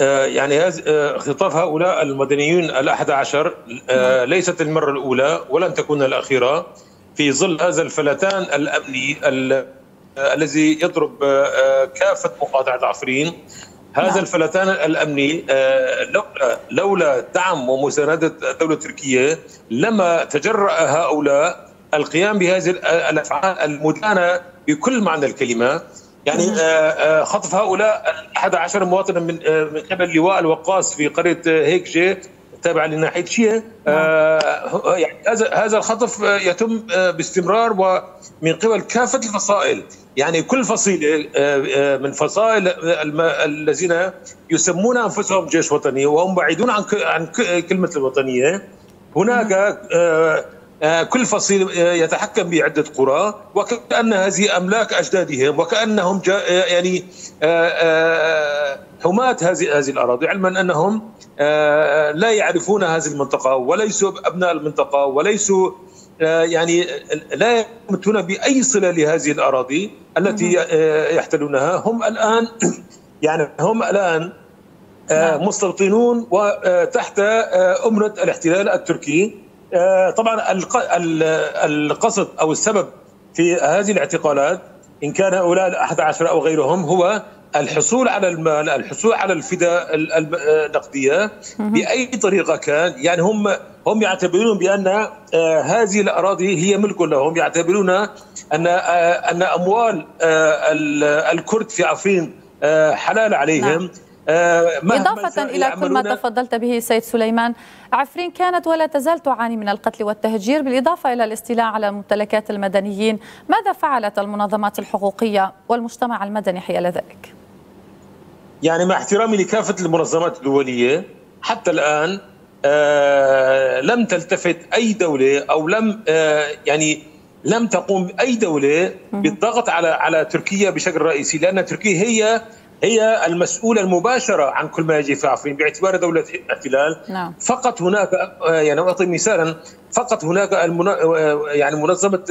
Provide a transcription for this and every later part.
يعني خطاب هؤلاء المدنيون الأحد عشر ليست المرة الأولى ولن تكون الأخيرة. في ظل هذا الفلتان الأمني الذي يضرب كافة مقاطعة عفرين هذا نعم. الفلتان الأمني لولا لولا دعم ومساندة الدولة التركية لما تجرأ هؤلاء القيام بهذه الأفعال المدانة بكل معنى الكلمة. يعني خطف هؤلاء 11 مواطنا من من قبل لواء الوقاص في قرية هيكجي تابعه لناحية شيء يعني هذا هذا الخطف يتم باستمرار ومن قبل كافة الفصائل. يعني كل فصيله من فصائل الذين يسمون أنفسهم جيش وطني وهم بعيدون عن عن كلمة الوطنية. هناك كل فصيل يتحكم بعدة قرى وكأن هذه أملاك أجدادهم وكأنهم يعني حماة هذه هذه الأراضي علما أنهم لا يعرفون هذه المنطقة وليسوا أبناء المنطقة وليسوا يعني لا يمتون بأي صلة لهذه الأراضي التي يحتلونها. هم الآن يعني هم الآن مستوطنون وتحت أمرة الاحتلال التركي. طبعا القصد أو السبب في هذه الاعتقالات إن كان هؤلاء الأحد عشر أو غيرهم هو الحصول على المال الحصول على الفداء النقدية بأي طريقة كان. يعني هم هم يعتبرون بأن هذه الأراضي هي ملك لهم. يعتبرون أن أن أموال الكرد في عفرين حلال عليهم. نعم. إضافة إلى كل ما تفضلت به سيد سليمان عفرين كانت ولا تزال تعاني من القتل والتهجير بالإضافة إلى الاستيلاء على ممتلكات المدنيين. ماذا فعلت المنظمات الحقوقية والمجتمع المدني حيال ذلك؟ يعني مع احترامي لكافة المنظمات الدولية حتى الآن آه لم تلتفت أي دولة أو لم آه يعني لم تقوم أي دولة بالضغط على على تركيا بشكل رئيسي لأن تركيا هي هي المسؤولة المباشرة عن كل ما يجري في عفرين باعتبارها دولة احتلال نعم. فقط هناك يعني أعطي مثالا فقط هناك يعني منظمة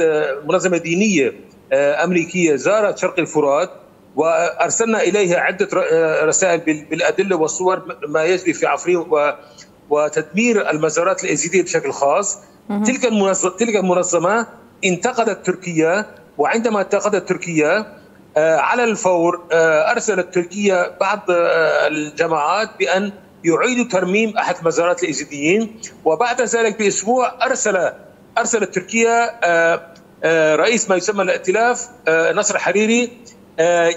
منظمة دينية أمريكية زارت شرق الفرات وأرسلنا إليها عدة رسائل بالأدلة والصور ما يجري في عفرين وتدمير المزارات الإيزيدية بشكل خاص. تلك المنظمة تلك المنظمة انتقدت تركيا وعندما انتقدت تركيا على الفور أرسلت تركيا بعض الجماعات بأن يعيدوا ترميم أحد مزارات الإيزيديين وبعد ذلك بأسبوع أرسل أرسلت تركيا رئيس ما يسمى الائتلاف نصر حريري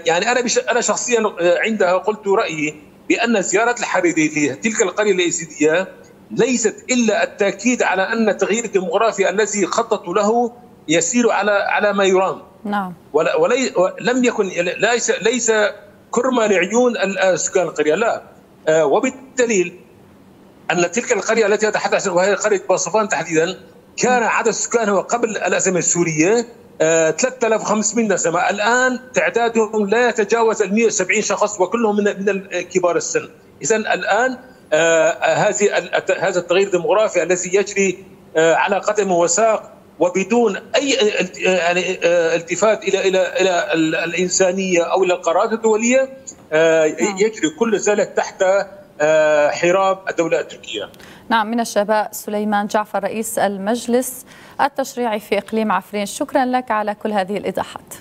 يعني أنا أنا شخصيا عندها قلت رأيي بأن زيارة الحريري لتلك القرية الإيزيدية ليست إلا التأكيد على أن التغيير الديمغرافي الذي خططوا له يسير على على ما يرام. نعم. ولي لم يكن ليس ليس كرمه لعيون سكان القرية لا. وبالدليل أن تلك القرية التي اتحدث وهي قرية باصفان تحديدا كان عدد سكانها قبل الأزمة السورية 3500 نسمه الآن تعدادهم لا يتجاوز ال 170 شخص وكلهم من من كبار السن. اذا الآن هذه هذا التغيير الديمغرافي الذي يجري على قدم وساق وبدون أي يعني التفات إلى إلى إلى الإنسانية أو إلى القرارات الدولية يجري كل ذلك تحت حراب الدولة التركية. نعم من الشباب سليمان جعفر رئيس المجلس التشريعي في إقليم عفرين، شكرا لك على كل هذه الإيضاحات.